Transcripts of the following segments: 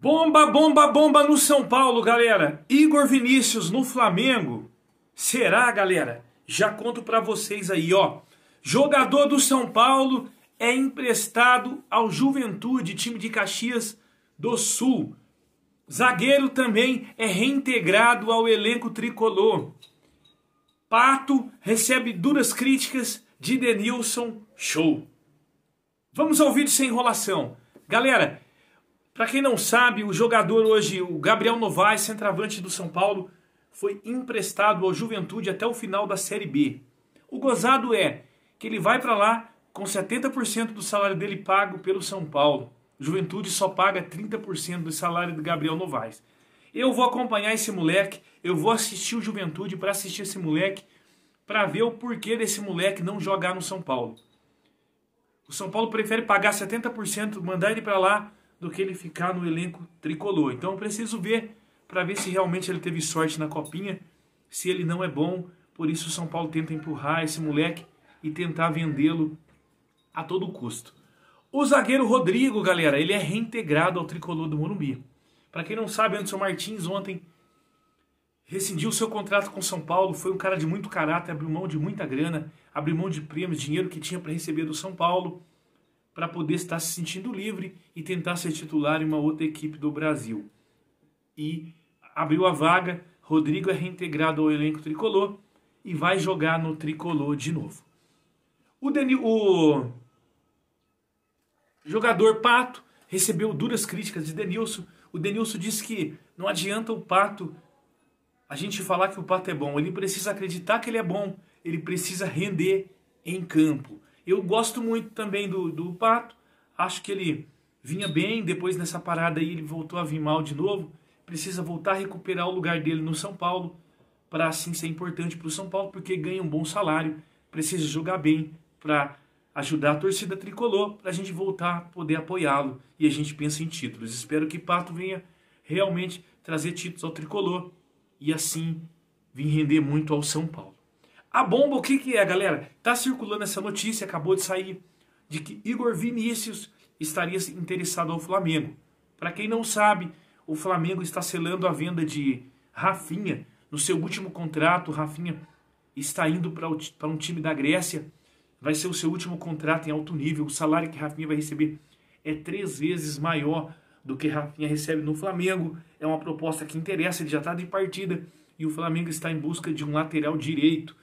Bomba, bomba, bomba no São Paulo, galera. Igor Vinícius no Flamengo. Será, galera? Já conto para vocês aí, ó. Jogador do São Paulo é emprestado ao Juventude, time de Caxias do Sul. Zagueiro também é reintegrado ao elenco tricolor. Pato recebe duras críticas de Denilson Show. Vamos ao vídeo sem enrolação. Galera, para quem não sabe, o jogador hoje, o Gabriel Novaes, centroavante do São Paulo, foi emprestado ao Juventude até o final da Série B. O gozado é que ele vai para lá com 70% do salário dele pago pelo São Paulo. Juventude só paga 30% do salário do Gabriel Novaes. Eu vou acompanhar esse moleque, eu vou assistir o Juventude para assistir esse moleque, para ver o porquê desse moleque não jogar no São Paulo. O São Paulo prefere pagar 70%, mandar ele para lá do que ele ficar no elenco tricolor. Então eu preciso ver para ver se realmente ele teve sorte na copinha, se ele não é bom. Por isso o São Paulo tenta empurrar esse moleque e tentar vendê-lo a todo custo. O zagueiro Rodrigo, galera, ele é reintegrado ao tricolor do Morumbi. Para quem não sabe, Anderson Martins ontem rescindiu seu contrato com São Paulo, foi um cara de muito caráter, abriu mão de muita grana, abriu mão de prêmios, dinheiro que tinha para receber do São Paulo para poder estar se sentindo livre e tentar ser titular em uma outra equipe do Brasil. E abriu a vaga, Rodrigo é reintegrado ao elenco tricolor e vai jogar no tricolor de novo. O, o jogador Pato recebeu duras críticas de Denilson. O Denilson disse que não adianta o Pato a gente falar que o Pato é bom, ele precisa acreditar que ele é bom, ele precisa render em campo. Eu gosto muito também do, do Pato. Acho que ele vinha bem, depois nessa parada aí ele voltou a vir mal de novo. Precisa voltar a recuperar o lugar dele no São Paulo, para assim ser importante para o São Paulo, porque ganha um bom salário, precisa jogar bem para ajudar a torcida tricolor, para a gente voltar a poder apoiá-lo. E a gente pensa em títulos. Espero que Pato venha realmente trazer títulos ao tricolor e assim vir render muito ao São Paulo. A bomba, o que, que é, galera? Tá circulando essa notícia, acabou de sair, de que Igor Vinícius estaria interessado ao Flamengo. Para quem não sabe, o Flamengo está selando a venda de Rafinha. No seu último contrato, Rafinha está indo para um time da Grécia. Vai ser o seu último contrato em alto nível. O salário que Rafinha vai receber é três vezes maior do que Rafinha recebe no Flamengo. É uma proposta que interessa, ele já está de partida. E o Flamengo está em busca de um lateral direito.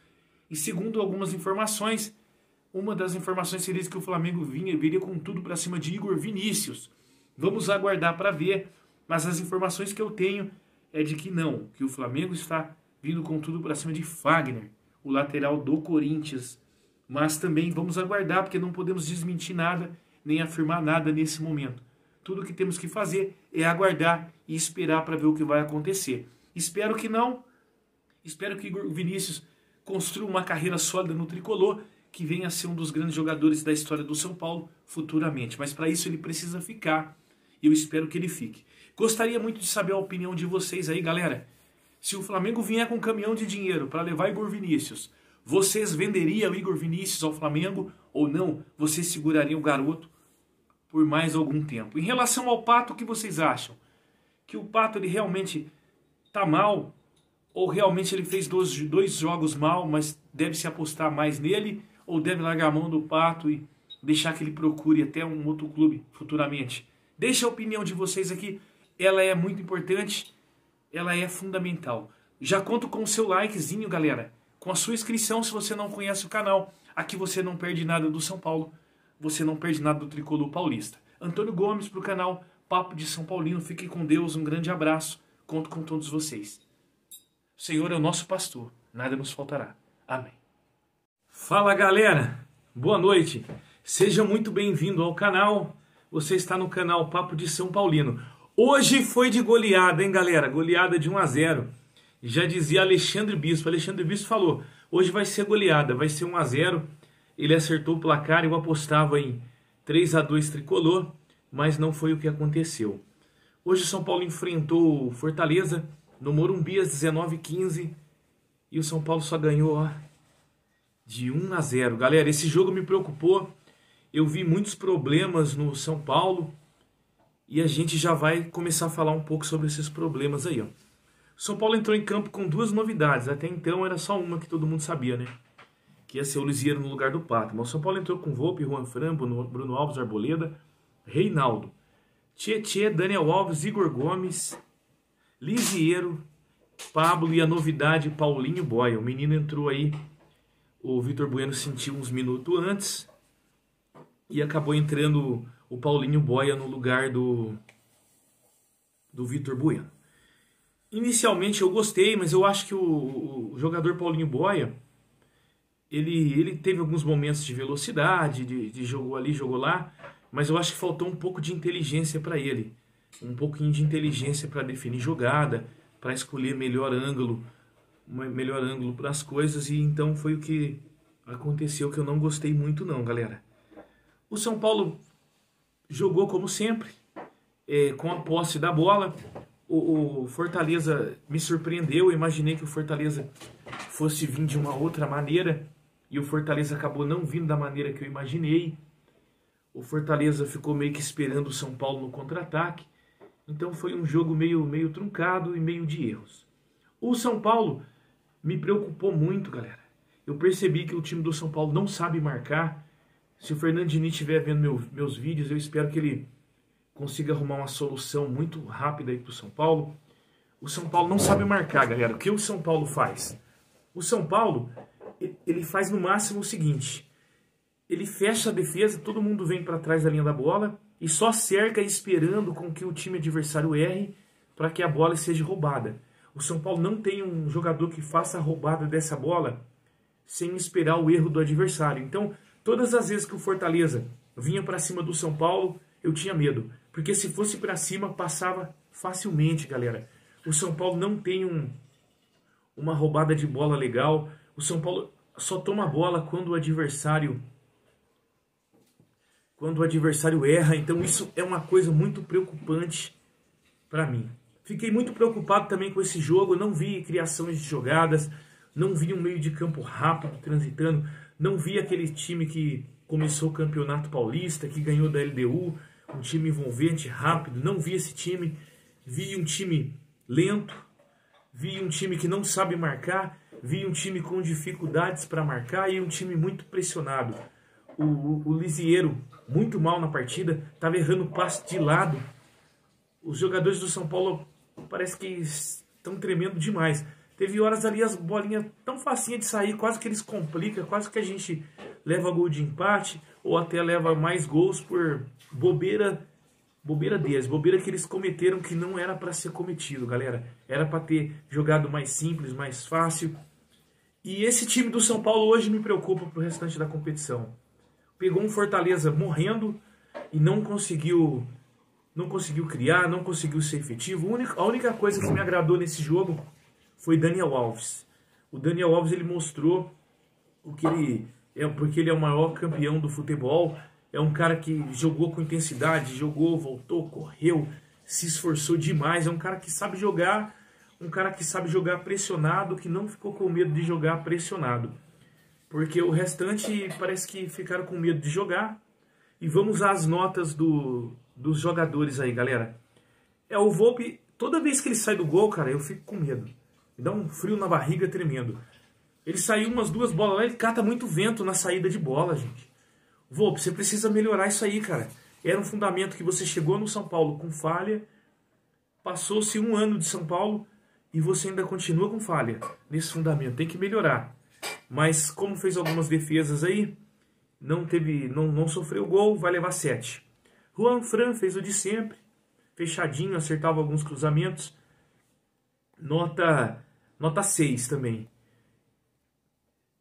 E segundo algumas informações, uma das informações seria que o Flamengo vinha, viria com tudo para cima de Igor Vinícius. Vamos aguardar para ver, mas as informações que eu tenho é de que não, que o Flamengo está vindo com tudo para cima de Fagner, o lateral do Corinthians. Mas também vamos aguardar, porque não podemos desmentir nada, nem afirmar nada nesse momento. Tudo que temos que fazer é aguardar e esperar para ver o que vai acontecer. Espero que não. Espero que Vinícius construa uma carreira sólida no tricolor, que venha a ser um dos grandes jogadores da história do São Paulo futuramente. Mas para isso ele precisa ficar. E eu espero que ele fique. Gostaria muito de saber a opinião de vocês aí, galera. Se o Flamengo vier com um caminhão de dinheiro para levar Igor Vinícius, vocês venderiam o Igor Vinícius ao Flamengo ou não? Vocês segurariam o garoto por mais algum tempo? Em relação ao Pato, o que vocês acham? Que o Pato ele realmente tá mal ou realmente ele fez dois, dois jogos mal, mas deve se apostar mais nele? Ou deve largar a mão do Pato e deixar que ele procure até um outro clube futuramente? Deixa a opinião de vocês aqui, ela é muito importante, ela é fundamental. Já conto com o seu likezinho, galera, com a sua inscrição se você não conhece o canal. Aqui você não perde nada do São Paulo, você não perde nada do Tricolor Paulista. Antônio Gomes para o canal Papo de São Paulino. Fique com Deus, um grande abraço. Conto com todos vocês. O Senhor é o nosso pastor, nada nos faltará. Amém. Fala galera, boa noite. Seja muito bem-vindo ao canal. Você está no canal Papo de São Paulino. Hoje foi de goleada, hein, galera? Goleada de 1 a 0. Já dizia Alexandre Bispo. Alexandre Bispo falou: hoje vai ser goleada, vai ser 1 a 0. Ele acertou o placar, eu apostava em 3 a 2 tricolor, mas não foi o que aconteceu. Hoje o São Paulo enfrentou Fortaleza no Morumbi às 19h15 e o São Paulo só ganhou ó, de 1 a 0. Galera, esse jogo me preocupou. Eu vi muitos problemas no São Paulo e a gente já vai começar a falar um pouco sobre esses problemas aí. Ó. São Paulo entrou em campo com duas novidades. Até então era só uma que todo mundo sabia, né? Que ia ser o Lisieiro no lugar do Pato. Mas o São Paulo entrou com Volpe, Juan Fran, Bruno Alves, Arboleda, Reinaldo, Tietê, Daniel Alves, Igor Gomes, Lisieiro, Pablo e a novidade Paulinho Boia. O menino entrou aí, o Vitor Bueno sentiu uns minutos antes e acabou entrando o Paulinho Boia no lugar do, do Vitor Bueno. Inicialmente eu gostei, mas eu acho que o, o, jogador Paulinho Boia ele, ele teve alguns momentos de velocidade, de, de jogou ali, jogou lá, mas eu acho que faltou um pouco de inteligência para ele. Um pouquinho de inteligência para definir jogada, para escolher melhor ângulo, melhor ângulo para as coisas, e então foi o que aconteceu que eu não gostei muito não, galera. O São Paulo jogou como sempre, é, com a posse da bola. O, o, Fortaleza me surpreendeu. Eu imaginei que o Fortaleza fosse vir de uma outra maneira e o Fortaleza acabou não vindo da maneira que eu imaginei. O Fortaleza ficou meio que esperando o São Paulo no contra-ataque. Então foi um jogo meio, meio truncado e meio de erros. O São Paulo me preocupou muito, galera. Eu percebi que o time do São Paulo não sabe marcar. Se o Fernandinho estiver vendo meu, meus vídeos, eu espero que ele consiga arrumar uma solução muito rápida aí para o São Paulo. O São Paulo não sabe marcar, galera. O que o São Paulo faz? O São Paulo, ele faz no máximo o seguinte. Ele fecha a defesa, todo mundo vem para trás da linha da bola e só cerca esperando com que o time adversário erre para que a bola seja roubada. O São Paulo não tem um jogador que faça a roubada dessa bola sem esperar o erro do adversário. Então, Todas as vezes que o Fortaleza vinha para cima do São Paulo, eu tinha medo. Porque se fosse para cima, passava facilmente, galera. O São Paulo não tem um, uma roubada de bola legal. O São Paulo só toma bola quando o adversário quando o adversário erra. Então isso é uma coisa muito preocupante para mim. Fiquei muito preocupado também com esse jogo. Não vi criações de jogadas, não vi um meio de campo rápido transitando. Não vi aquele time que começou o campeonato paulista, que ganhou da LDU, um time envolvente, rápido. Não vi esse time. Vi um time lento, vi um time que não sabe marcar, vi um time com dificuldades para marcar e um time muito pressionado. O, o, o Lisieiro, muito mal na partida, estava errando passe de lado. Os jogadores do São Paulo parece que estão tremendo demais. Teve horas ali as bolinhas tão facinha de sair, quase que eles complicam, quase que a gente leva gol de empate ou até leva mais gols por bobeira bobeira deles, bobeira que eles cometeram que não era para ser cometido, galera. Era para ter jogado mais simples, mais fácil. E esse time do São Paulo hoje me preocupa pro restante da competição. Pegou um Fortaleza morrendo e não conseguiu não conseguiu criar, não conseguiu ser efetivo. A única, coisa que me agradou nesse jogo foi Daniel Alves. O Daniel Alves ele mostrou o que ele é, porque ele é o maior campeão do futebol. É um cara que jogou com intensidade, jogou, voltou, correu, se esforçou demais. É um cara que sabe jogar, um cara que sabe jogar pressionado, que não ficou com medo de jogar pressionado. Porque o restante parece que ficaram com medo de jogar. E vamos às notas do, dos jogadores aí, galera. É o Volpe, toda vez que ele sai do gol, cara, eu fico com medo. Me dá um frio na barriga tremendo. Ele saiu umas duas bolas lá, ele cata muito vento na saída de bola, gente. Volpe, você precisa melhorar isso aí, cara. Era um fundamento que você chegou no São Paulo com falha, passou-se um ano de São Paulo e você ainda continua com falha nesse fundamento. Tem que melhorar. Mas como fez algumas defesas aí, não teve, não, não sofreu gol, vai levar sete. Juan Fran fez o de sempre, fechadinho, acertava alguns cruzamentos. Nota nota 6 também.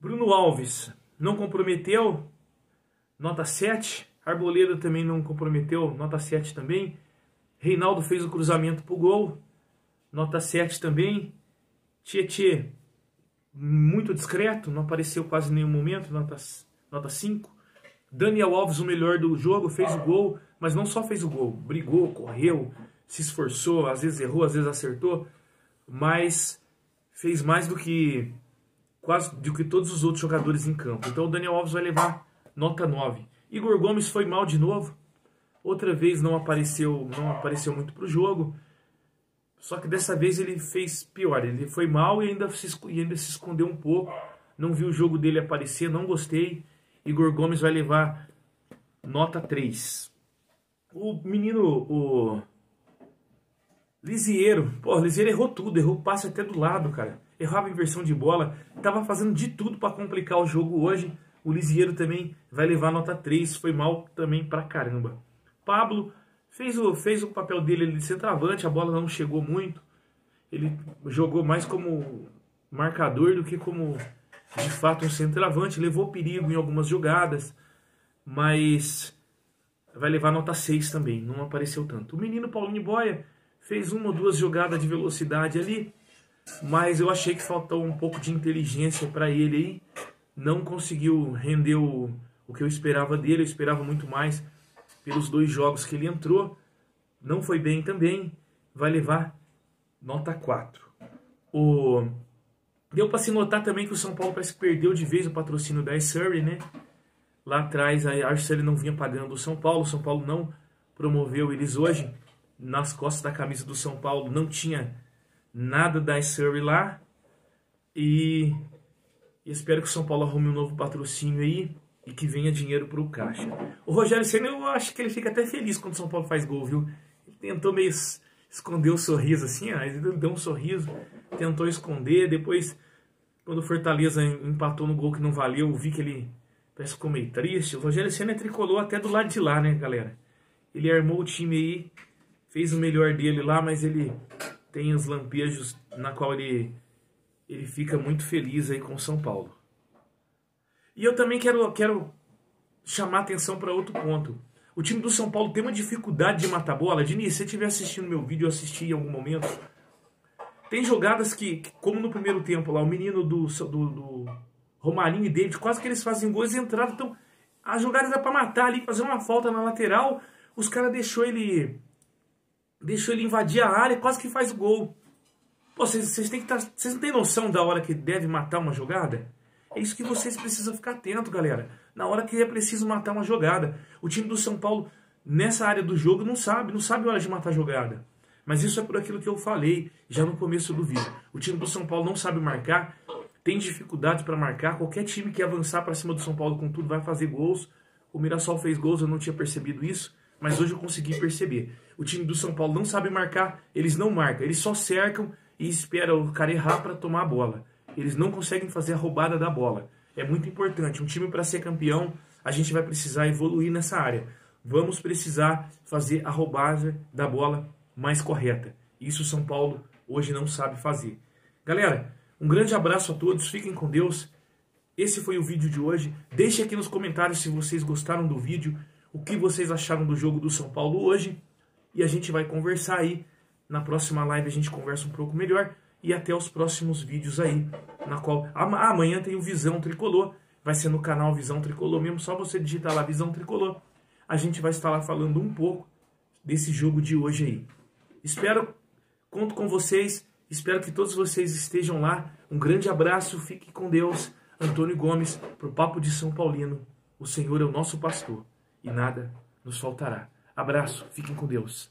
Bruno Alves não comprometeu, nota 7. Arboleda também não comprometeu, nota 7 também. Reinaldo fez o cruzamento pro gol, nota 7 também. Tietê, muito discreto, não apareceu quase nenhum momento, nota, nota 5. Daniel Alves, o melhor do jogo, fez o gol, mas não só fez o gol, brigou, correu, se esforçou, às vezes errou, às vezes acertou, mas fez mais do que quase do que todos os outros jogadores em campo. Então o Daniel Alves vai levar nota 9. Igor Gomes foi mal de novo. Outra vez não apareceu, não apareceu muito para o jogo. Só que dessa vez ele fez pior. Ele foi mal e ainda se, e ainda se escondeu um pouco. Não vi o jogo dele aparecer, não gostei. Igor Gomes vai levar nota 3. O menino, o Lisieiro, pô, Lisieiro errou tudo, errou passe até do lado, cara. Errava inversão de bola, tava fazendo de tudo para complicar o jogo hoje. O Lisieiro também vai levar nota 3, foi mal também pra caramba. Pablo fez o, fez o papel dele de centroavante, a bola não chegou muito. Ele jogou mais como marcador do que como de fato um centroavante. Levou perigo em algumas jogadas, mas vai levar nota 6 também, não apareceu tanto. O menino Paulinho Boia fez uma ou duas jogadas de velocidade ali, mas eu achei que faltou um pouco de inteligência para ele aí. Não conseguiu render o, o que eu esperava dele, eu esperava muito mais pelos dois jogos que ele entrou. Não foi bem também, vai levar nota 4. O... Deu para se notar também que o São Paulo parece que perdeu de vez o patrocínio da Surrey, né? Lá atrás a Surrey não vinha pagando o São Paulo, o São Paulo não promoveu eles hoje nas costas da camisa do São Paulo não tinha nada da Surrey lá. E, e espero que o São Paulo arrume um novo patrocínio aí e que venha dinheiro para o caixa. O Rogério Senna, eu acho que ele fica até feliz quando o São Paulo faz gol, viu? Ele tentou meio esconder o sorriso assim, ó, ele deu um sorriso, tentou esconder, depois quando o Fortaleza empatou no gol que não valeu, eu vi que ele parece ficou meio triste. O Rogério Senna é tricolou até do lado de lá, né, galera? Ele armou o time aí fez o melhor dele lá, mas ele tem os lampejos na qual ele, ele fica muito feliz aí com o São Paulo. E eu também quero, quero chamar atenção para outro ponto. O time do São Paulo tem uma dificuldade de matar bola. Diniz, se você estiver assistindo meu vídeo, eu assisti em algum momento. Tem jogadas que, como no primeiro tempo lá, o menino do, do, do Romarinho e David, quase que eles fazem gols e entraram. Então, a jogada era para matar ali, fazer uma falta na lateral. Os caras deixou ele deixou ele invadir a área quase que faz gol. Pô, vocês têm que estar. Tá, vocês não têm noção da hora que deve matar uma jogada? É isso que vocês precisam ficar atento, galera. Na hora que é preciso matar uma jogada. O time do São Paulo, nessa área do jogo, não sabe, não sabe a hora de matar jogada. Mas isso é por aquilo que eu falei já no começo do vídeo. O time do São Paulo não sabe marcar, tem dificuldade para marcar. Qualquer time que avançar para cima do São Paulo com tudo vai fazer gols. O Mirassol fez gols, eu não tinha percebido isso mas hoje eu consegui perceber. O time do São Paulo não sabe marcar, eles não marcam, eles só cercam e esperam o cara errar para tomar a bola. Eles não conseguem fazer a roubada da bola. É muito importante. Um time para ser campeão, a gente vai precisar evoluir nessa área. Vamos precisar fazer a roubada da bola mais correta. Isso o São Paulo hoje não sabe fazer. Galera, um grande abraço a todos, fiquem com Deus. Esse foi o vídeo de hoje. Deixe aqui nos comentários se vocês gostaram do vídeo o que vocês acharam do jogo do São Paulo hoje e a gente vai conversar aí. Na próxima live a gente conversa um pouco melhor e até os próximos vídeos aí, na qual amanhã tem o Visão Tricolor, vai ser no canal Visão Tricolor mesmo, só você digitar lá Visão Tricolor. A gente vai estar lá falando um pouco desse jogo de hoje aí. Espero, conto com vocês, espero que todos vocês estejam lá. Um grande abraço, fique com Deus. Antônio Gomes, pro Papo de São Paulino. O Senhor é o nosso pastor e nada nos faltará. Abraço, fiquem com Deus.